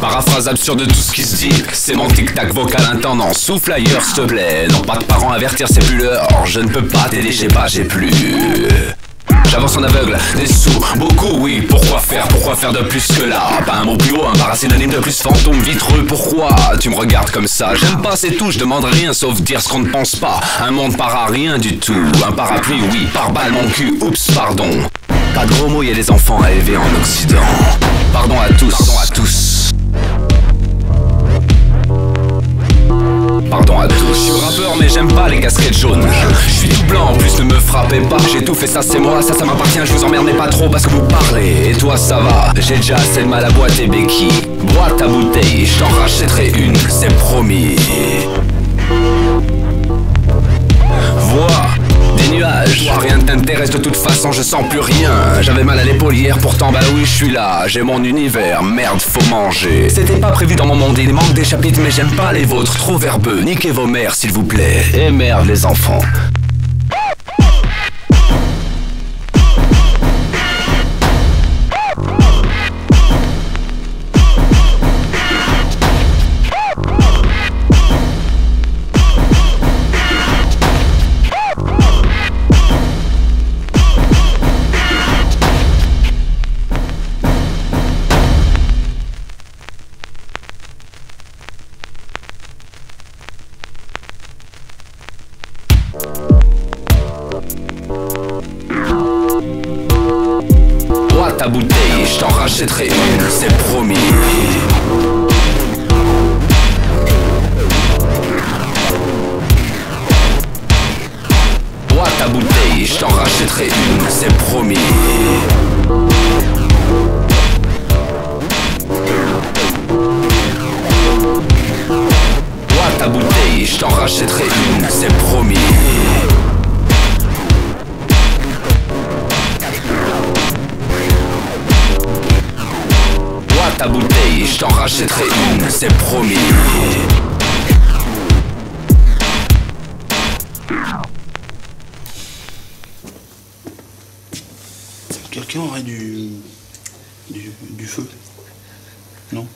Paraphrase absurde de tout ce qui se dit. C'est mon tic-tac vocal intendant. Souffle ailleurs s'il te plaît. Non pas de parents avertir c'est plus l'heure Je ne peux pas t'aider j'ai pas j'ai plus J'avance en aveugle, des sous, beaucoup oui Pourquoi faire, pourquoi faire de plus que là? Pas un mot plus haut, un parasynonyme de plus fantôme vitreux Pourquoi? Tu me regardes comme ça J'aime pas c'est tout, je demande rien sauf dire ce qu'on ne pense pas. Un monde part à rien du tout Un parapluie oui, par balle mon cul, oups pardon. Pas de gros mots, y a des enfants à élever en Occident. Pardon à tous, pardon à tous pas les casquettes jaunes. Je suis tout blanc, en plus ne me frappez pas. J'ai tout fait ça c'est moi, ça ça m'appartient. Je vous emmerdez pas trop parce que vous parlez. Et toi ça va, j'ai déjà assez de mal à boire tes béquilles Bois ta bouteille, je rachèterai une, c'est promis Rien ne t'intéresse de toute façon, je sens plus rien. J'avais mal à l'épaule hier, pourtant bah oui, je suis là. J'ai mon univers, merde, faut manger. C'était pas prévu dans mon monde, il manque des chapitres, mais j'aime pas les vôtres. Trop verbeux, niquez vos mères s'il vous plaît. Et merde, les enfants. Ta bouteille, je t'en rachèterai une, c'est promis. Bois ta bouteille, je t'en rachèterai une, c'est promis. Bois ta bouteille, je t'en rachèterai une, c'est promis. Ta bouteille, je t'en rachèterai une, c'est promis. Quelqu'un aurait du, du. du feu? Non?